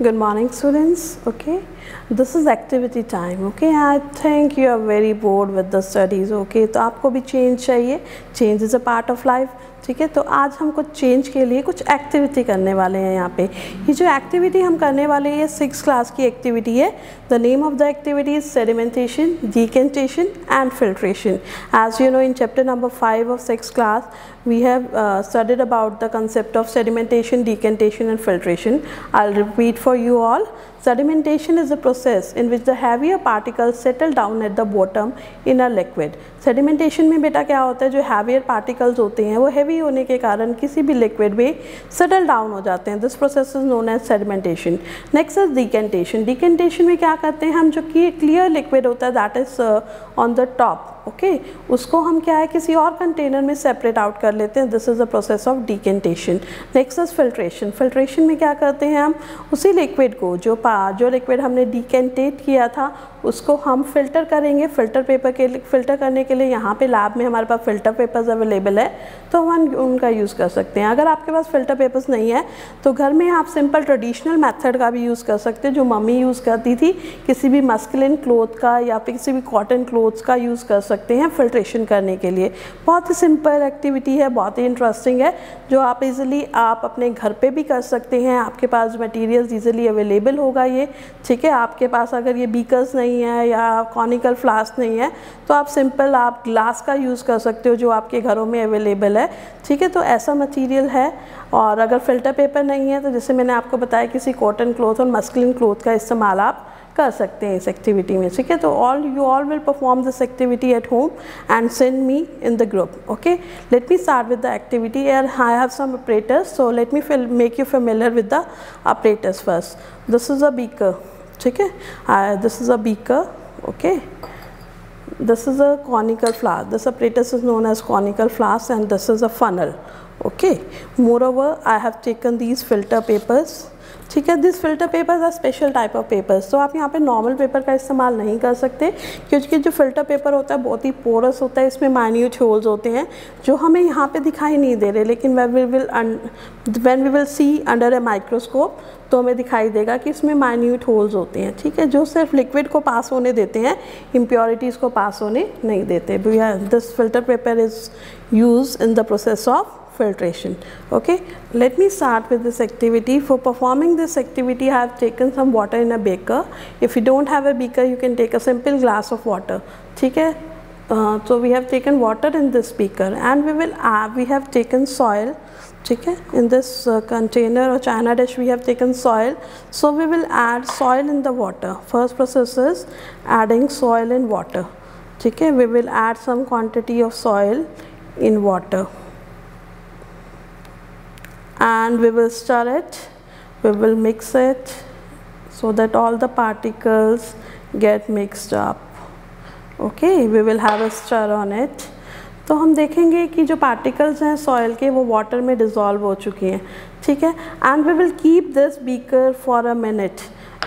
Good morning students, okay. This is activity time, okay. I think you are very bored with the studies, okay. तो आपको भी change चाहिए, change is a part of life. ठीक है? तो आज हम कुछ चेंज के लिए कुछ एक्टिविटी करने वाले हैं यहाँ पे। ये जो एक्टिविटी हम करने वाले हैं सिक्स क्लास की एक्टिविटी है। The name of the activity is sedimentation decantation and filtration as you know in chapter number five of six class we have uh, studied about the concept of sedimentation, decantation and filtration. I'll repeat for you all. Sedimentation is a process in which the heavier particles settle down at the bottom in a liquid. Sedimentation में बेटा क्या होता है जो heavier particles होते हैं वो heavy होने के कारण किसी भी liquid में settle down हो जाते हैं. This process is known as sedimentation. Next is decantation. Decantation में क्या करते हैं हम जो कि clear liquid होता है that is uh, on the top okay? उसको हम क्या है किसी और कंटेनर में सेपरेट आउट कर लेते हैं. This is the process of decantation next is filtration filtration में क्या करते हैं हम? उसी लिक्विड को, जो पा, जो लिक्विड हमने डिकेंटेट किया था उसको हम फ़िल्टर करेंगे फ़िल्टर पेपर के लिए फ़िल्टर करने के लिए यहाँ पे लैब में हमारे पास फ़िल्टर पेपर्स अवेलेबल है तो हम उनका यूज़ कर सकते हैं। अगर आपके पास फ़िल्टर पेपर्स नहीं है तो घर में आप सिंपल ट्रेडिशनल मेथड का भी यूज़ कर सकते हैं, जो मम्मी यूज़ करती थी। किसी भी मस्किलिन क्लोथ का या फिर किसी भी कॉटन क्लोथ्स का यूज़ कर सकते हैं फिल्ट्रेशन करने के लिए। बहुत ही सिंपल एक्टिविटी है, बहुत ही इंटरेस्टिंग है, जो आप इजीली आप अपने घर पर भी कर सकते हैं। आपके पास मटेरियल्स ईजिली अवेलेबल होगा ये, ठीक है? आपके पास अगर ये बीकर्स नहीं नहीं है या कॉनिकल फ्लास्क नहीं है तो आप सिंपल आप ग्लास का यूज़ कर सकते हो जो आपके घरों में अवेलेबल है। ठीक है तो ऐसा मटेरियल है। और अगर फ़िल्टर पेपर नहीं है तो जैसे मैंने आपको बताया किसी कॉटन क्लोथ और मस्कुलिन क्लोथ का इस्तेमाल आप कर सकते हैं इस एक्टिविटी में। ठीक है तो all you all will perform this activity at home and send me in the group okay let me start with the activity here I have some operators so let me make you familiar with the operators first this is a beaker ठीक है this is a beaker okay this is a conical flask this apparatus is known as conical flask and this is a funnel okay moreover i have taken these filter papers ठीक है this filter papers are special type of papers तो आप यहाँ पे normal paper का इस्तेमाल नहीं कर सकते, क्योंकि जो फ़िल्टर पेपर होता है बहुत ही पोरस होता है, इसमें माइन्यूट होल्स होते हैं, जो हमें यहाँ पे दिखाई नहीं दे रहे, लेकिन when we will when we will see under a microscope तो हमें दिखाई देगा कि इसमें माइन्यूट होल्स होते हैं, ठीक है, जो सिर्फ़ लिक्विड को पास होने देते हैं इम्प्योरिटीज़ को पास होने नहीं देते। This filter paper is use in the process of filtration okay let me start with this activity for performing this activity I have taken some water in a beaker if you don't have a beaker you can take a simple glass of water ठीक है uh, so we have taken water in this beaker and we will uh, we have taken soil ठीक है in this uh, container or china dish we have taken soil so we will add soil in the water first process is adding soil in water ठीक है we will add some quantity of soil in water and we will stir it we will mix it so that all the particles get mixed up okay we will have a stir on it तो हम देखेंगे कि जो particles हैं soil के वो water में dissolve हो चुके हैं ठीक है and we will keep this beaker for a minute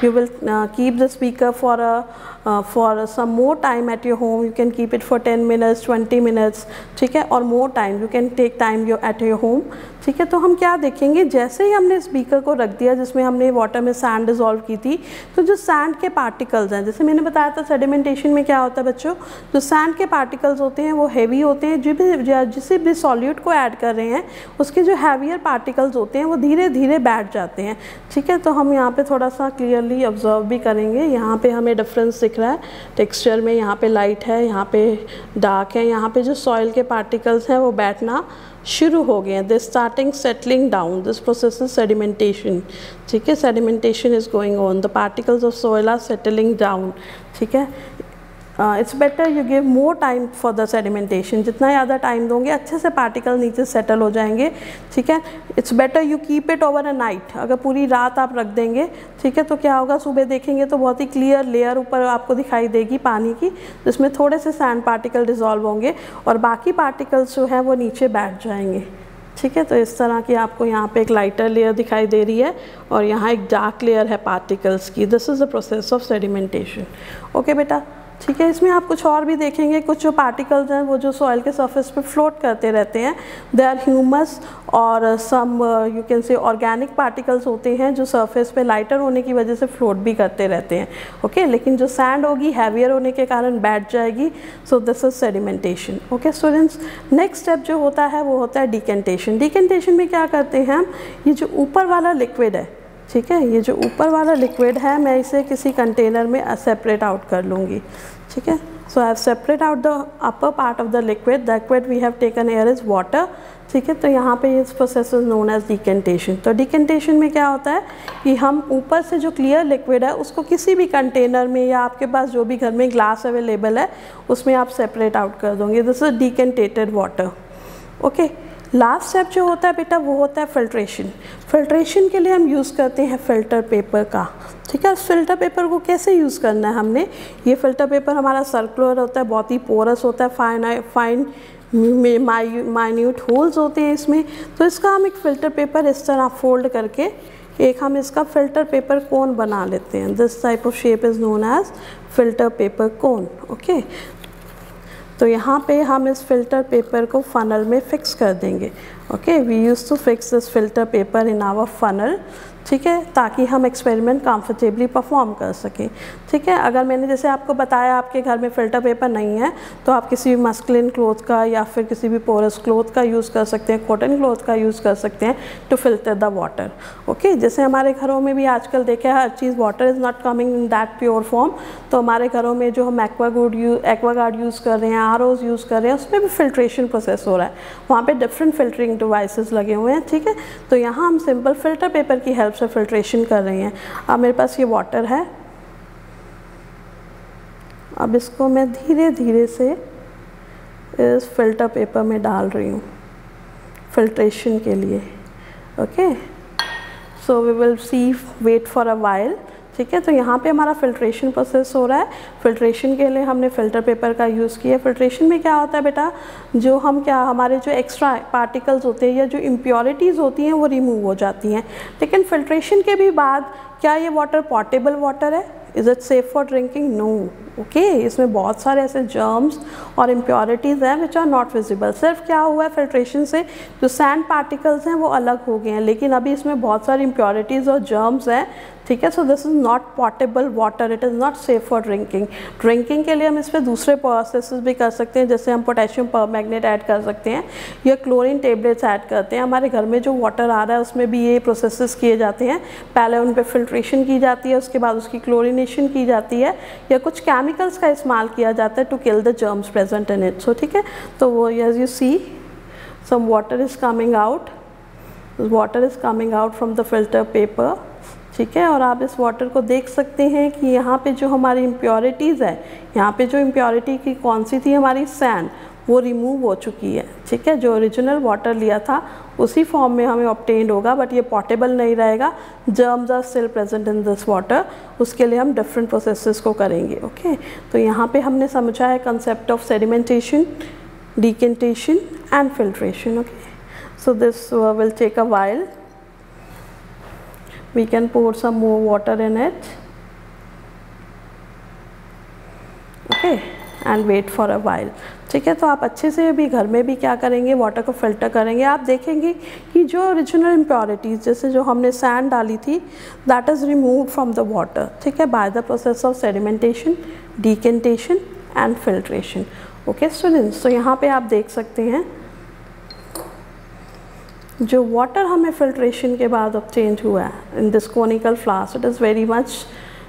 will uh, keep the speaker for a uh, for some more time at your home you can keep it for 10 minutes 20 minutes ठीक है? और more time you can take time your at your home ठीक है? तो हम क्या देखेंगे? जैसे ही हमने स्पीकर को रख दिया जिसमें हमने वाटर में सैंड डिजोल्व की थी तो जो सैंड के पार्टिकल्स हैं जैसे मैंने बताया था सेडिमेंटेशन में क्या होता है बच्चों? जो सैंड के पार्टिकल्स होते हैं वो हैवी होते हैं जो भी जिस भी सॉल्यूट को ऐड कर रहे हैं उसके जो हैवियर पार्टिकल्स होते हैं वो धीरे धीरे बैठ जाते हैं ठीक है? तो हम यहाँ पर थोड़ा सा क्लियरली ऑब्ज़र्व भी करेंगे। यहाँ पर हमें डिफरेंस दिख रहा है। टेक्सचर में यहाँ पे लाइट है, यहाँ पे डार्क है, यहाँ पे जो सॉइल के पार्टिकल्स हैं वो बैठना शुरू हो गए हैं। This starting settling down this process is sedimentation ठीक है? Sedimentation is going on the particles of soil are settling down ठीक है? It's better you give more time for the sedimentation जितना ज़्यादा टाइम दोगे, अच्छे से पार्टिकल नीचे सेटल हो जाएँगे, ठीक है? It's better you keep it over a night अगर पूरी रात आप रख देंगे, ठीक है? तो क्या होगा? सुबह देखेंगे तो बहुत ही क्लियर लेयर ऊपर आपको दिखाई देगी पानी की, जिसमें थोड़े से सैंड पार्टिकल डिजॉल्व होंगे और बाकी पार्टिकल्स जो हैं वो नीचे बैठ जाएँगे। ठीक है? तो इस तरह की आपको यहाँ पे एक लाइटर लेयर दिखाई दे रही है और यहाँ एक डार्क लेयर है पार्टिकल्स की. This is the process of sedimentation okay बेटा? ठीक है, इसमें आप कुछ और भी देखेंगे, कुछ जो पार्टिकल्स हैं, वो जो सॉइल के सरफेस पे फ्लोट करते रहते हैं। दे आर ह्यूमस और some you can say organic particles होते हैं जो सरफेस पे लाइटर होने की वजह से फ्लोट भी करते रहते हैं। Okay okay? लेकिन जो सैंड होगी हैवियर होने के कारण बैठ जाएगी। So this is sedimentation okay students next step जो होता है, वो होता है डिकेंटेशन डिकेंटेशन में क्या करते हैं हम? ये जो ऊपर वाला लिक्विड है ठीक है, ये जो ऊपर वाला लिक्विड है, मैं इसे किसी कंटेनर में सेपरेट आउट कर लूँगी। ठीक है? So I have separate out the upper part of the liquid the liquid we have taken here is water ठीक है? तो यहाँ पे इस process is known as decantation तो डिकेंटेशन में क्या होता है कि हम ऊपर से जो क्लियर लिक्विड है, उसको किसी भी कंटेनर में या आपके पास जो भी घर में ग्लास अवेलेबल है, उसमें आप सेपरेट आउट कर दोगे। This is decantated water okay last step जो होता है बेटा, वो होता है फिल्ट्रेशन फिल्ट्रेशन के लिए हम यूज़ करते हैं फ़िल्टर पेपर का. ठीक है फ़िल्टर पेपर को कैसे यूज़ करना है हमने? ये फ़िल्टर पेपर हमारा सर्कुलर होता है, बहुत ही पोरस होता है फाइन फाइन माइन्यूट होल्स होते हैं इसमें. तो इसका हम एक फ़िल्टर पेपर इस तरह फोल्ड करके, एक हम इसका फ़िल्टर पेपर कोन बना लेते हैं. This type of shape is known as filter paper cone okay तो यहाँ पे हम इस फ़िल्टर पेपर को फ़नल में फ़िक्स कर देंगे। Okay we use to fix this filter paper in our funnel ठीक है, ताकि हम एक्सपेरिमेंट कंफर्टेबली परफॉर्म कर सकें। ठीक है, अगर मैंने जैसे आपको बताया आपके घर में फ़िल्टर पेपर नहीं है तो आप किसी भी मस्कलिन क्लोथ का या फिर किसी भी पोरस क्लोथ का यूज़ कर सकते हैं कॉटन क्लोथ का यूज़ कर सकते हैं to filter the water okay जैसे हमारे घरों में भी आजकल देखे हर चीज़ water is not coming in that pure form तो हमारे घरों में जो हम एक्वागुड यू एक्वागार्ड यूज़ कर रहे हैं आर यूज़ कर रहे हैं, उसमें भी फिल्ट्रेशन प्रोसेस हो रहा है। वहाँ पर डिफरेंट फिल्टरिंग डिवाइसेस लगे हुए हैं, ठीक है? तो यहाँ हम सिंपल फ़िल्टर पेपर की हेल्प से फिल्ट्रेशन कर रही हैं। अब मेरे पास ये वाटर है। अब इसको मैं धीरे धीरे से इस फ़िल्टर पेपर में डाल रही हूँ फिल्ट्रेशन के लिए okay so we will see wait for a while ठीक है? तो यहाँ पे हमारा फिल्ट्रेशन प्रोसेस हो रहा है। फिल्ट्रेशन के लिए हमने फ़िल्टर पेपर का यूज़ किया। फिल्ट्रेशन में क्या होता है बेटा? जो हम क्या, हमारे जो एक्स्ट्रा पार्टिकल्स होते हैं या जो इम्प्योरिटीज़ होती हैं, वो रिमूव हो जाती हैं। लेकिन फिल्ट्रेशन के भी बाद क्या ये वाटर पॉटेबल वाटर है? Is it safe for drinking no okay okay, इसमें बहुत सारे ऐसे जर्म्स और इम्प्योरिटीज़ हैं विच आर नॉट विजिबल सिर्फ़ क्या हुआ है फिल्ट्रेशन से? जो सैंड पार्टिकल्स हैं वो अलग हो गए हैं लेकिन अभी इसमें बहुत सारी इम्प्योरिटीज़ और जर्म्स हैं ठीक है? So this is not potable water it is not safe for drinking drinking के लिए हम इस पर दूसरे प्रोसेस भी कर सकते हैं जैसे हम पोटेशियम पर मैगनेट ऐड कर सकते हैं या क्लोरिन टेबलेट्स ऐड करते हैं। हमारे घर में जो वाटर आ रहा है उसमें भी ये प्रोसेस किए जाते हैं। पहले उन पर फिल्ट्रेशन की जाती है उसके बाद उसकी क्लोरिनेशन की जाती है या कुछ केमिकल्स का इस्तेमाल किया जाता है to kill the germs present in it so ठीक है? तो वो as you see some water is coming out water is coming out from the filter paper ठीक है? और आप इस वाटर को देख सकते हैं कि यहाँ पे जो हमारी इम्प्योरिटीज़ है, यहाँ पे जो इम्प्योरिटी की कौन सी थी? हमारी सैंड वो रिमूव हो चुकी है। ठीक है? जो ओरिजिनल वाटर लिया था, उसी फॉर्म में हमें ऑप्टेंड होगा बट ये पॉटेबल नहीं रहेगा। Germs are still present in this water उसके लिए हम डिफरेंट प्रोसेसेस को करेंगे ओके तो यहाँ पे हमने समझा है concept of sedimentation decantation and filtration okay so this will take a while we can pour some more water in it. Okay? And wait for a while ठीक है? तो आप अच्छे से भी घर में भी क्या करेंगे? वाटर को फ़िल्टर करेंगे। आप देखेंगे कि जो ओरिजिनल इम्प्योरिटीज़ जैसे जो हमने सैंड डाली थी that is remove from the water ठीक है? By the process of sedimentation decantation and filtration okay students तो यहाँ पे आप देख सकते हैं, जो वाटर हमें फिल्ट्रेशन के बाद अब चेंज हुआ है. In this conical flask it is very much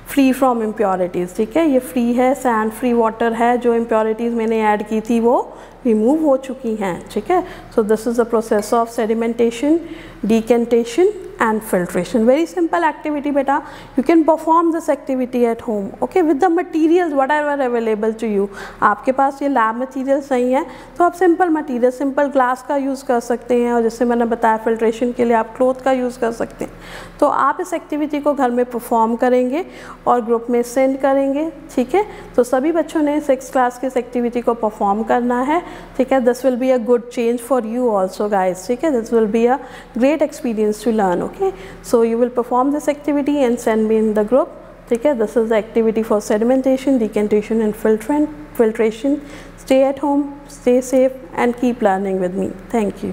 free from impurities, ठीक है? ये फ्री है, सैंड फ्री वाटर है, जो इम्प्योरिटीज़ मैंने ऐड की थी वो रिमूव हो चुकी हैं, ठीक है? So this is the process of sedimentation decantation and filtration. Very simple activity beta you can perform this activity at home, okay? With the materials, whatever available to you. आपके पास ये लैब मटेरियल्स नहीं है तो आप simple material simple glass का use कर सकते हैं, और जैसे मैंने बताया फिल्ट्रेशन के लिए आप क्लोथ का यूज़ कर सकते हैं। तो आप इस एक्टिविटी को घर में परफॉर्म करेंगे और ग्रुप में सेंड करेंगे, ठीक है? तो सभी बच्चों ने सिक्स क्लास की इस एक्टिविटी को परफॉर्म करना है। ठीक है? This will be a good change for you also guys ठीक है? This will be a great experience to learn okay? So, you will perform this activity and send me in the group. ठीक है? This is activity for sedimentation decantation and filtration filtration stay at home stay safe and keep learning with me thank you